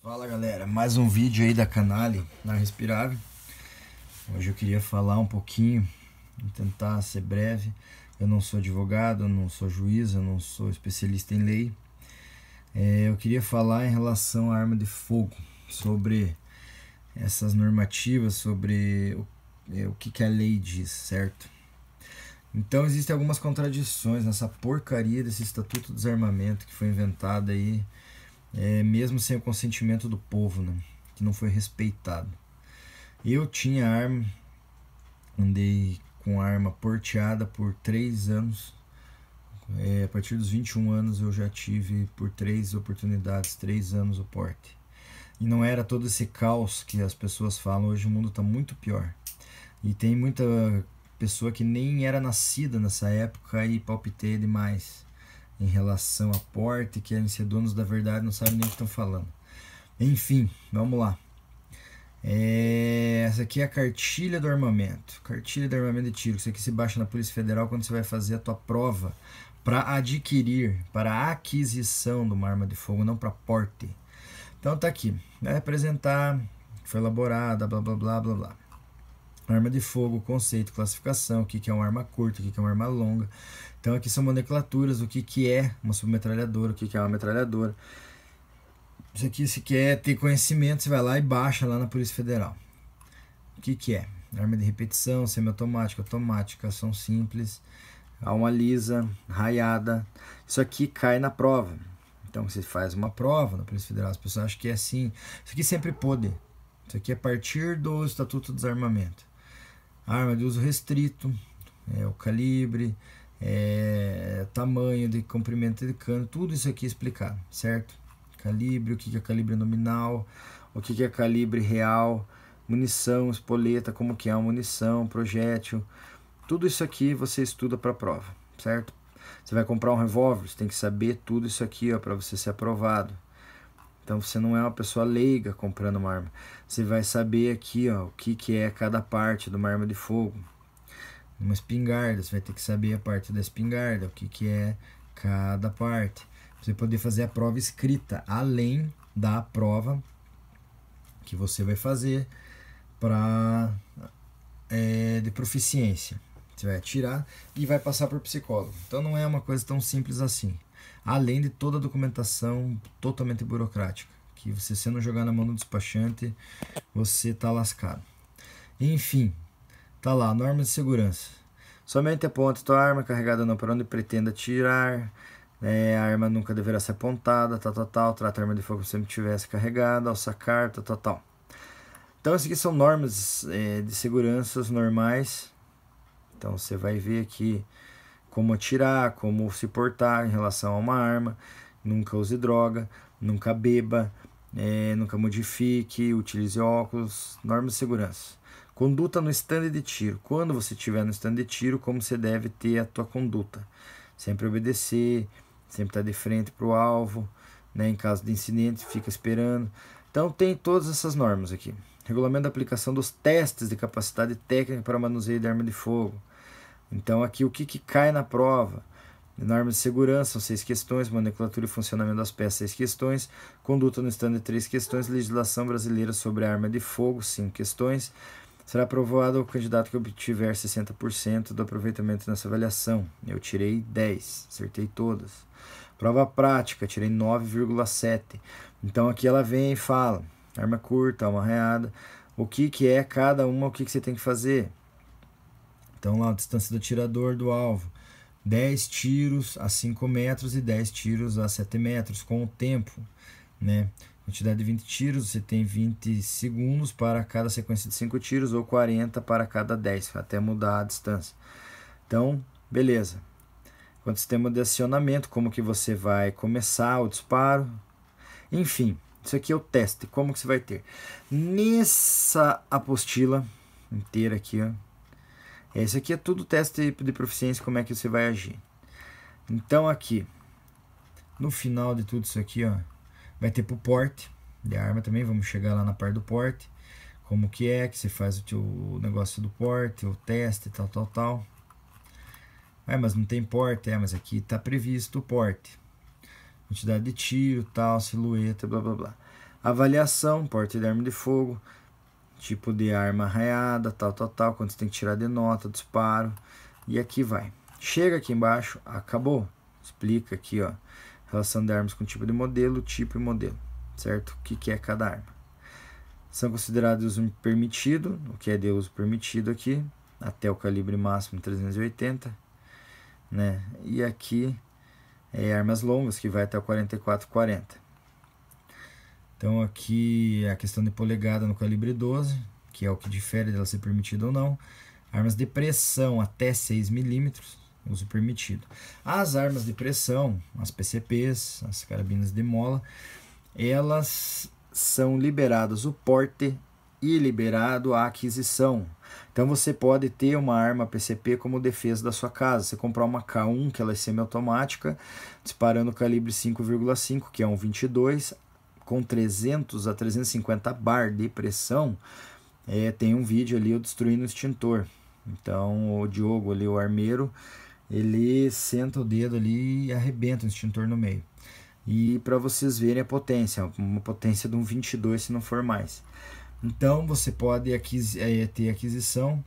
Fala galera, mais um vídeo aí da Canale na Respirável. Hoje eu queria falar um pouquinho, tentar ser breve. Eu não sou advogado, eu não sou juiz, eu não sou especialista em lei. É, eu queria falar em relação à arma de fogo, sobre essas normativas, sobre o, é, o que, que a lei diz, certo? Então existem algumas contradições nessa porcaria desse Estatuto do Desarmamento que foi inventado aí é, mesmo sem o consentimento do povo, né? que não foi respeitado. Eu tinha arma, andei com arma porteada por três anos. É, a partir dos 21 anos eu já tive por três oportunidades, três anos o porte. E não era todo esse caos que as pessoas falam. Hoje o mundo está muito pior. E tem muita pessoa que nem era nascida nessa época e palpiteia demais em relação a porte, querem ser donos da verdade, não sabem nem o que estão falando. Enfim, vamos lá. É, essa aqui é a cartilha do armamento. Cartilha do armamento de tiro. Isso aqui se baixa na Polícia Federal quando você vai fazer a tua prova para adquirir, para aquisição de uma arma de fogo, não para porte. Então tá aqui. Vai apresentar, foi elaborada, blá blá blá blá blá. Arma de fogo, conceito, classificação, o que, que é uma arma curta, o que, que é uma arma longa. Então aqui são nomenclaturas, o que, que é uma submetralhadora, o que, que é uma metralhadora. Isso aqui, se quer ter conhecimento, você vai lá e baixa lá na Polícia Federal. O que, que é? Arma de repetição, semiautomática, automática, ação simples, alma lisa, raiada. Isso aqui cai na prova. Então você faz uma prova na Polícia Federal, as pessoas acham que é assim. Isso aqui sempre pode. Isso aqui é a partir do Estatuto do Desarmamento arma de uso restrito, é, o calibre, é, tamanho de comprimento de cano, tudo isso aqui é explicado, certo? Calibre, o que é calibre nominal, o que é calibre real, munição, espoleta, como que é a munição, projétil, tudo isso aqui você estuda para a prova, certo? Você vai comprar um revólver, você tem que saber tudo isso aqui para você ser aprovado. Então você não é uma pessoa leiga comprando uma arma. Você vai saber aqui ó, o que, que é cada parte de uma arma de fogo. Uma espingarda, você vai ter que saber a parte da espingarda, o que, que é cada parte. Você poder fazer a prova escrita, além da prova que você vai fazer para é, de proficiência. Você vai atirar e vai passar por psicólogo. Então não é uma coisa tão simples assim além de toda a documentação totalmente burocrática, que você se não jogar na mão do despachante, você está lascado. Enfim, tá lá, normas de segurança. Somente aponte tua arma carregada não para onde pretenda tirar. É, a arma nunca deverá ser apontada, tal, tal, tal. Trata a arma de fogo como sempre tivesse carregada ao sacar, tal, tal, tal. Então, essas aqui são normas é, de segurança normais. Então, você vai ver aqui como atirar, como se portar em relação a uma arma, nunca use droga, nunca beba, é, nunca modifique, utilize óculos, normas de segurança. Conduta no stand de tiro. Quando você estiver no stand de tiro, como você deve ter a tua conduta? Sempre obedecer, sempre estar de frente para o alvo, né? em caso de incidente, fica esperando. Então tem todas essas normas aqui. Regulamento da aplicação dos testes de capacidade técnica para manuseio de arma de fogo. Então, aqui o que, que cai na prova? Normas de segurança, são seis questões, nomenclatura e funcionamento das peças, seis questões, conduta no estande, três questões, legislação brasileira sobre arma de fogo, cinco questões. Será aprovado o candidato que obtiver 60% do aproveitamento nessa avaliação. Eu tirei 10, acertei todas. Prova prática, tirei 9,7. Então aqui ela vem e fala, arma curta, arma reada, o que, que é cada uma, o que, que você tem que fazer. Então lá a distância do atirador do alvo, 10 tiros a 5 metros e 10 tiros a 7 metros com o tempo, né? Quantidade de 20 tiros, você tem 20 segundos para cada sequência de 5 tiros ou 40 para cada 10, até mudar a distância. Então, beleza. Quanto sistema de acionamento, como que você vai começar o disparo. Enfim, isso aqui é o teste, como que você vai ter. Nessa apostila inteira aqui, ó, esse aqui é tudo teste de proficiência, como é que você vai agir. Então aqui, no final de tudo isso aqui, ó, vai ter pro porte de arma também, vamos chegar lá na parte do porte, como que é que você faz o, teu, o negócio do porte, o teste, tal, tal, tal. É, mas não tem porte, é, mas aqui está previsto o porte. Quantidade de tiro, tal, silhueta, blá, blá, blá. Avaliação, porte de arma de fogo, tipo de arma arraiada, tal, tal, tal, quanto você tem que tirar de nota, disparo, e aqui vai. Chega aqui embaixo, acabou. Explica aqui, ó, relação de armas com tipo de modelo, tipo e modelo, certo? O que, que é cada arma. São considerados um permitido, o que é de uso permitido aqui, até o calibre máximo 380, né? E aqui é armas longas, que vai até o 4440. Então aqui é a questão de polegada no calibre 12, que é o que difere dela ser permitida ou não. Armas de pressão até 6 milímetros, uso permitido. As armas de pressão, as PCPs, as carabinas de mola, elas são liberadas o porte e liberado a aquisição. Então você pode ter uma arma PCP como defesa da sua casa. Você comprar uma K1, que ela é semiautomática, disparando calibre 5,5, que é um 22, com 300 a 350 bar de pressão, é, tem um vídeo ali eu destruindo o extintor. Então o Diogo ali, o armeiro, ele senta o dedo ali e arrebenta o extintor no meio. E para vocês verem a potência, uma potência de um 22 se não for mais. Então você pode aquis, é, ter aquisição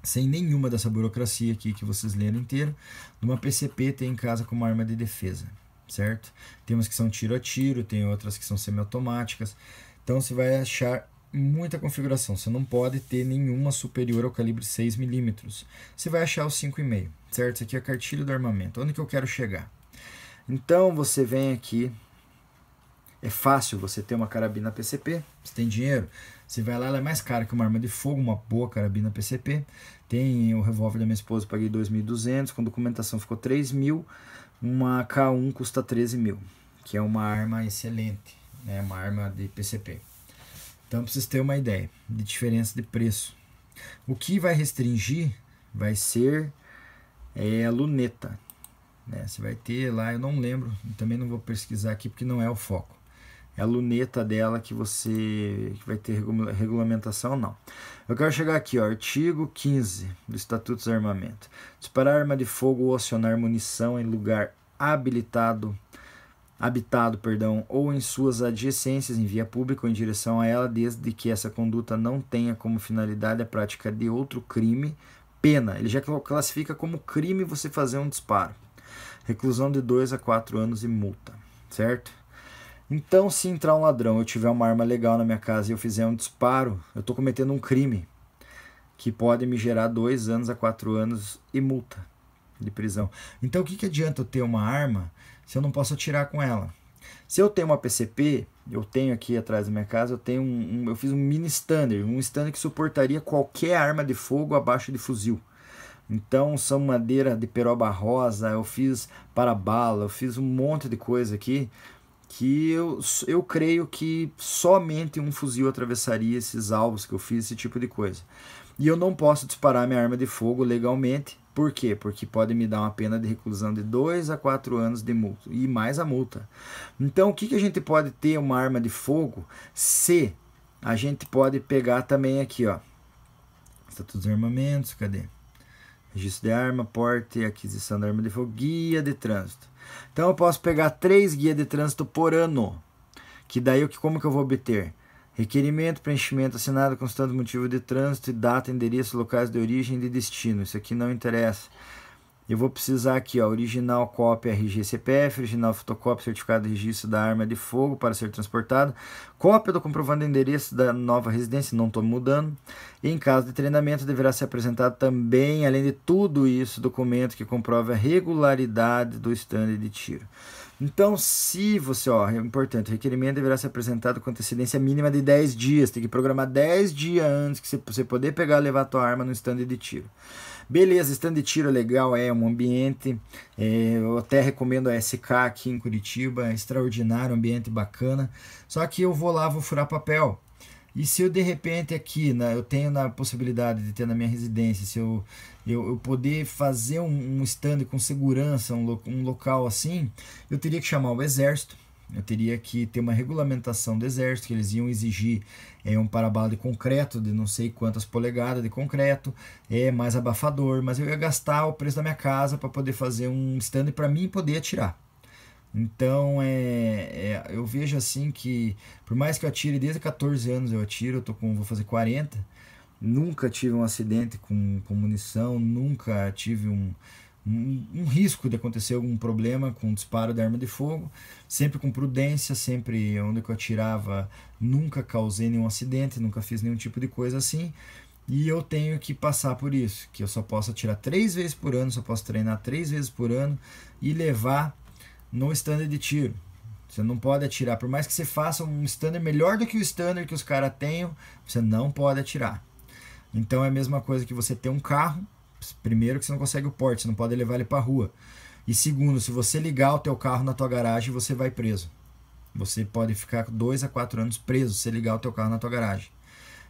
sem nenhuma dessa burocracia aqui que vocês leram inteiro, de uma PCP ter em casa como arma de defesa, certo? Tem umas que são tiro a tiro, tem outras que são semiautomáticas. Então você vai achar muita configuração. Você não pode ter nenhuma superior ao calibre 6mm. Você vai achar o 5,5, certo? Isso aqui é a cartilha do armamento. Onde que eu quero chegar? Então você vem aqui é fácil você ter uma carabina PCP, você tem dinheiro, você vai lá, ela é mais cara que uma arma de fogo, uma boa carabina PCP. Tem o revólver da minha esposa, paguei 2.200, com documentação ficou 3.000, uma K1 custa 13.000, que é uma arma excelente, né, uma arma de PCP. Então, para vocês terem uma ideia de diferença de preço. O que vai restringir vai ser é, a luneta. Né? Você vai ter lá, eu não lembro, também não vou pesquisar aqui porque não é o foco é a luneta dela que você vai ter regulamentação não. Eu quero chegar aqui, ó, artigo 15 do Estatuto do Armamento. Disparar arma de fogo ou acionar munição em lugar habilitado habitado, perdão, ou em suas adjacências em via pública ou em direção a ela, desde que essa conduta não tenha como finalidade a prática de outro crime, pena. Ele já classifica como crime você fazer um disparo. Reclusão de 2 a 4 anos e multa, certo? Então, se entrar um ladrão, eu tiver uma arma legal na minha casa e eu fizer um disparo, eu estou cometendo um crime que pode me gerar dois anos a quatro anos e multa de prisão. Então, o que, que adianta eu ter uma arma se eu não posso atirar com ela? Se eu tenho uma PCP, eu tenho aqui atrás da minha casa, eu tenho um, um eu fiz um mini standard, um standard que suportaria qualquer arma de fogo abaixo de fuzil. Então são madeira de peroba rosa, eu fiz para bala, eu fiz um monte de coisa aqui que eu, eu creio que somente um fuzil atravessaria esses alvos que eu fiz, esse tipo de coisa. E eu não posso disparar minha arma de fogo legalmente. Por quê? Porque pode me dar uma pena de reclusão de 2 a 4 anos de multa e mais a multa. Então, o que, que a gente pode ter uma arma de fogo se a gente pode pegar também aqui, ó. Estatuto dos armamentos, cadê? Registro de arma, porte aquisição da arma de fogo, guia de trânsito. Então eu posso pegar três guias de trânsito por ano. Que daí como que eu vou obter? Requerimento, preenchimento assinado constando motivo de trânsito, data, endereço, locais de origem e de destino. Isso aqui não interessa. Eu vou precisar aqui, ó, original cópia RG CPF, original fotocópia certificado de registro da arma de fogo para ser transportado, cópia do comprovante de endereço da nova residência, não estou mudando. E em caso de treinamento, deverá ser apresentado também, além de tudo isso, documento que comprove a regularidade do stand de tiro. Então, se você, ó, é importante, o requerimento deverá ser apresentado com antecedência mínima de 10 dias. Tem que programar 10 dias antes que você poder pegar e levar a tua arma no stand de tiro. Beleza, stand de tiro legal, é um ambiente. É, eu até recomendo a SK aqui em Curitiba, é extraordinário, ambiente bacana. Só que eu vou lá, vou furar papel. E se eu de repente aqui, né, eu tenho na possibilidade de ter na minha residência, se eu, eu, eu poder fazer um, um stand com segurança, um, lo, um local assim, eu teria que chamar o exército eu teria que ter uma regulamentação do exército, que eles iam exigir é, um parabala de concreto de não sei quantas polegadas de concreto, é mais abafador, mas eu ia gastar o preço da minha casa para poder fazer um stand para mim poder atirar. Então, é, é, eu vejo assim que, por mais que eu atire desde 14 anos, eu atiro, eu tô com, vou fazer 40, nunca tive um acidente com, com munição, nunca tive um, um, um, risco de acontecer algum problema com disparo de arma de fogo, sempre com prudência, sempre onde eu atirava, nunca causei nenhum acidente, nunca fiz nenhum tipo de coisa assim. E eu tenho que passar por isso, que eu só posso atirar três vezes por ano, só posso treinar três vezes por ano e levar no standard de tiro. Você não pode atirar, por mais que você faça um standard melhor do que o standard que os caras tenham, você não pode atirar. Então é a mesma coisa que você ter um carro, primeiro que você não consegue o porte, você não pode levar ele para rua. E segundo, se você ligar o teu carro na tua garagem, você vai preso. Você pode ficar dois a quatro anos preso se ligar o teu carro na tua garagem.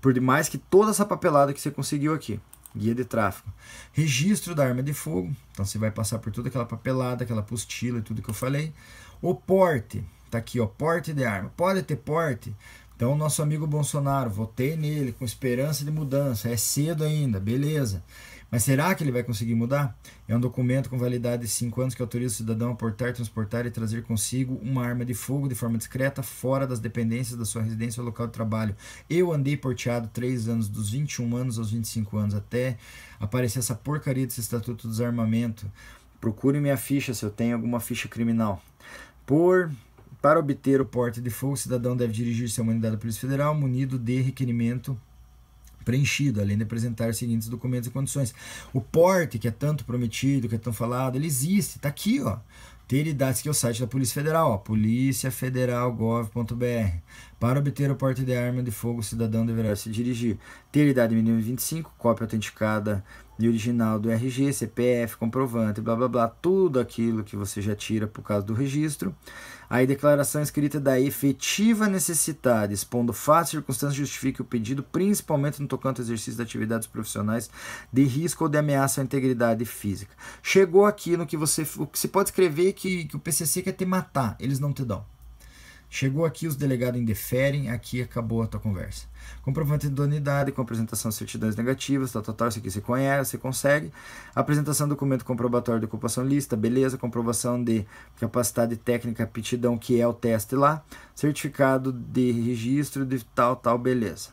Por demais que toda essa papelada que você conseguiu aqui. Guia de tráfego. Registro da arma de fogo. Então você vai passar por toda aquela papelada, aquela apostila e tudo que eu falei. O porte. Tá aqui, ó, porte de arma. Pode ter porte. Então, nosso amigo Bolsonaro, votei nele com esperança de mudança. É cedo ainda, beleza. Mas será que ele vai conseguir mudar? É um documento com validade de 5 anos que autoriza o cidadão a portar, transportar e trazer consigo uma arma de fogo de forma discreta fora das dependências da sua residência ou local de trabalho. Eu andei porteado 3 anos, dos 21 anos aos 25 anos, até aparecer essa porcaria desse Estatuto do Desarmamento. Procure minha ficha se eu tenho alguma ficha criminal. Por para obter o porte de fogo, o cidadão deve dirigir-se à unidade da Polícia Federal munido de requerimento preenchido, além de apresentar os seguintes documentos e condições. O porte, que é tanto prometido, que é tão falado, ele existe, está aqui, ó. Ter idades que é o site da Polícia Federal, policiafederal.gov.br. Para obter o porte de arma de fogo, o cidadão deverá se dirigir. Ter idade mínima de 25, cópia autenticada e original do RG, CPF, comprovante, blá blá blá, tudo aquilo que você já tira por causa do registro. Aí, declaração escrita da efetiva necessidade, expondo fatos e circunstâncias justifique o pedido, principalmente no tocante ao exercício de atividades profissionais de risco ou de ameaça à integridade física. Chegou aqui no que você, o que você pode escrever que, que o PCC quer te matar, eles não te dão. Chegou aqui, os delegados indeferem, aqui acabou a tua conversa. Comprovante de idoneidade com apresentação de certidões negativas, tal, tal, tal, isso aqui você conhece, você consegue. Apresentação do documento comprobatório de ocupação lista, beleza. Comprovação de capacidade técnica, aptidão, que é o teste lá. Certificado de registro de tal, tal, beleza.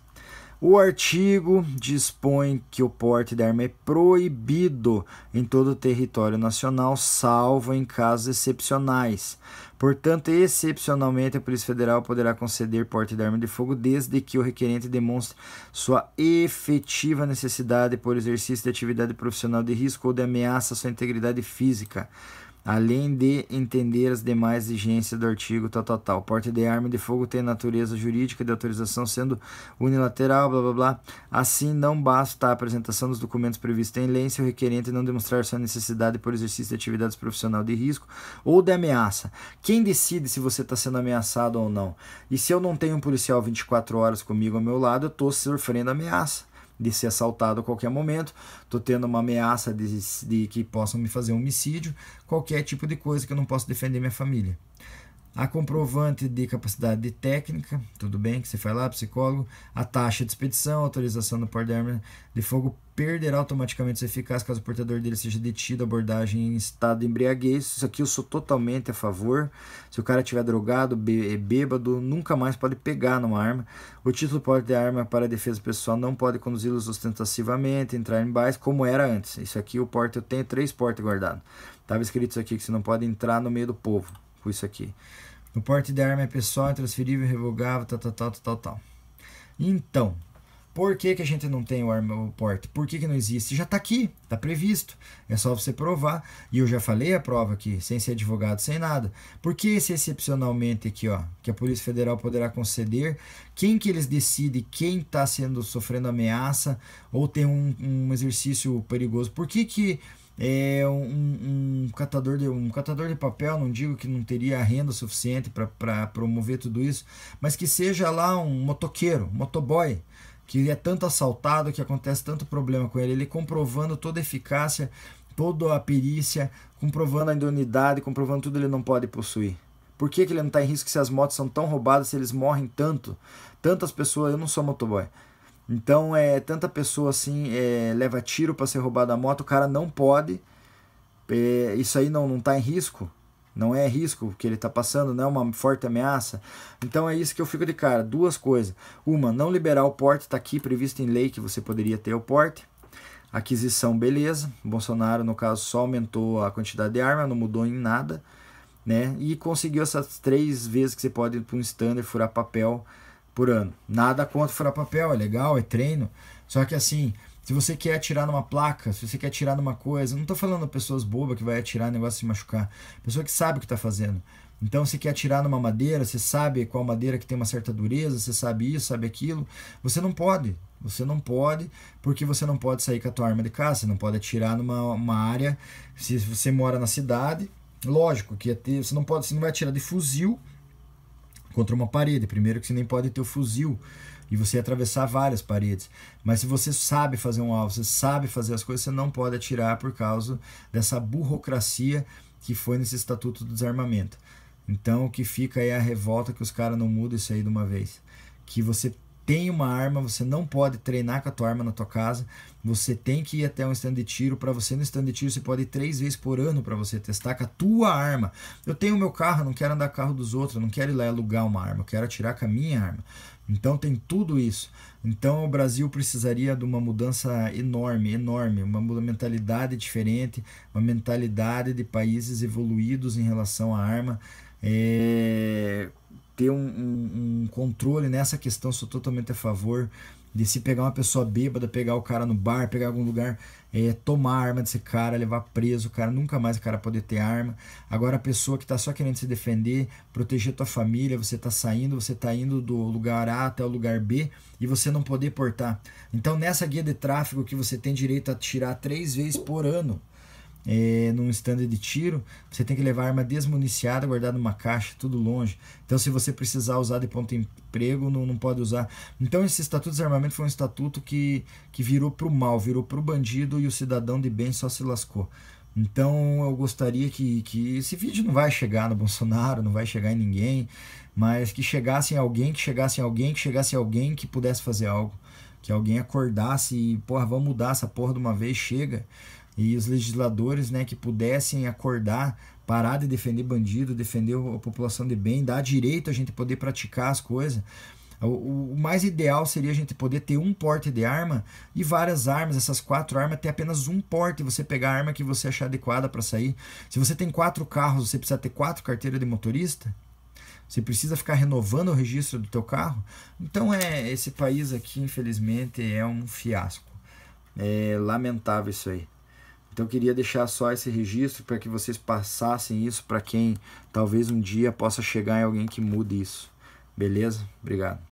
O artigo dispõe que o porte de arma é proibido em todo o território nacional, salvo em casos excepcionais. Portanto, excepcionalmente, a Polícia Federal poderá conceder porte de arma de fogo desde que o requerente demonstre sua efetiva necessidade por exercício de atividade profissional de risco ou de ameaça à sua integridade física além de entender as demais exigências do artigo tal, tal, tal. Porte de arma de fogo tem natureza jurídica de autorização sendo unilateral, blá, blá, blá. Assim, não basta a apresentação dos documentos previstos em lei se o requerente não demonstrar sua necessidade por exercício de atividades profissional de risco ou de ameaça. Quem decide se você está sendo ameaçado ou não? E se eu não tenho um policial 24 horas comigo ao meu lado, eu estou sofrendo ameaça de ser assaltado a qualquer momento, estou tendo uma ameaça de, de que possam me fazer um homicídio, qualquer tipo de coisa que eu não posso defender minha família. A comprovante de capacidade de técnica, tudo bem, que você faz lá, psicólogo. A taxa de expedição, autorização do porte de arma de fogo perderá automaticamente sua eficácia caso o portador dele seja detido, abordagem em estado de embriaguez. Isso aqui eu sou totalmente a favor. Se o cara estiver drogado, bêbado, nunca mais pode pegar numa arma. O título porte de arma para defesa pessoal não pode conduzi-los ostentativamente, entrar em baixo, como era antes. Isso aqui, o porte, eu tenho três portes guardados. Estava escrito isso aqui, que você não pode entrar no meio do povo com isso aqui. O porte de arma é pessoal, intransferível, revogável, tal, tal, tal, tal, tal. Então, por que, que a gente não tem o, arma, o porte? Por que, que não existe? Já está aqui, está previsto. É só você provar. E eu já falei a prova aqui, sem ser advogado, sem nada. Por que esse excepcionalmente aqui, ó, que a Polícia Federal poderá conceder? Quem que eles decidem quem está sendo sofrendo ameaça ou tem um, um exercício perigoso? Por que, que é um, um, catador de, um catador de papel, não digo que não teria renda suficiente para promover tudo isso, mas que seja lá um motoqueiro, motoboy, que é tanto assaltado, que acontece tanto problema com ele, ele comprovando toda a eficácia, toda a perícia, comprovando a idoneidade, comprovando tudo, ele não pode possuir. Por que, que ele não está em risco se as motos são tão roubadas, se eles morrem tanto? Tantas pessoas, eu não sou motoboy, então, é tanta pessoa assim é, leva tiro para ser roubada a moto, o cara não pode. É, isso aí não, não tá em risco. não é risco que ele está passando, não é uma forte ameaça. Então é isso que eu fico de cara. Duas coisas. Uma, não liberar o porte, está aqui previsto em lei que você poderia ter o porte. Aquisição, beleza. Bolsonaro, no caso, só aumentou a quantidade de arma, não mudou em nada. Né? E conseguiu essas três vezes que você pode ir para um standard furar papel por ano. Nada contra furar papel, é legal, é treino. Só que assim, se você quer atirar numa placa, se você quer atirar numa coisa, não estou falando pessoas bobas que vai atirar negócio se machucar. Pessoa que sabe o que está fazendo. Então, se quer atirar numa madeira, você sabe qual madeira que tem uma certa dureza, você sabe isso, sabe aquilo. Você não pode. Você não pode, porque você não pode sair com a tua arma de caça, você não pode atirar numa uma área. Se você mora na cidade, lógico que ter, você não pode, você não vai atirar de fuzil contra uma parede. Primeiro que você nem pode ter o fuzil e você atravessar várias paredes. Mas se você sabe fazer um alvo, você sabe fazer as coisas, você não pode atirar por causa dessa burocracia que foi nesse Estatuto do Desarmamento. Então o que fica é a revolta que os caras não mudam isso aí de uma vez. Que você tem uma arma, você não pode treinar com a tua arma na tua casa, você tem que ir até um stand de tiro. Para você no stand de tiro, você pode ir três vezes por ano para você testar com a tua arma. Eu tenho meu carro, não quero andar carro dos outros, não quero ir lá alugar uma arma, eu quero atirar com a minha arma. Então tem tudo isso. Então o Brasil precisaria de uma mudança enorme, enorme, uma mentalidade diferente, uma mentalidade de países evoluídos em relação à arma. É, ter um, um, um, controle nessa questão, sou totalmente a favor de se pegar uma pessoa bêbada, pegar o cara no bar, pegar algum lugar, é, tomar a arma desse cara, levar preso, o cara nunca mais o cara poder ter arma. Agora a pessoa que está só querendo se defender, proteger tua família, você está saindo, você está indo do lugar A até o lugar B e você não poder portar. Então nessa guia de tráfego que você tem direito a tirar três vezes por ano, é, num stand de tiro, você tem que levar a arma desmuniciada, guardada numa caixa, tudo longe. Então, se você precisar usar de ponto de emprego, não, não pode usar. Então, esse estatuto de desarmamento foi um estatuto que, que virou para o mal, virou para o bandido e o cidadão de bem só se lascou. Então, eu gostaria que, que esse vídeo não vai chegar no Bolsonaro, não vai chegar em ninguém, mas que chegasse em alguém, que chegasse em alguém, que chegasse em alguém que pudesse fazer algo. Que alguém acordasse e, porra, vamos mudar essa porra de uma vez, chega e os legisladores né, que pudessem acordar, parar de defender bandido, defender a população de bem, dar direito a gente poder praticar as coisas. O, o, mais ideal seria a gente poder ter um porte de arma e várias armas, essas quatro armas, ter apenas um porte, você pegar a arma que você achar adequada para sair. Se você tem quatro carros, você precisa ter quatro carteiras de motorista? Você precisa ficar renovando o registro do teu carro? Então é esse país aqui, infelizmente, é um fiasco. É lamentável isso aí. Então eu queria deixar só esse registro para que vocês passassem isso para quem talvez um dia possa chegar em alguém que mude isso. Beleza? Obrigado.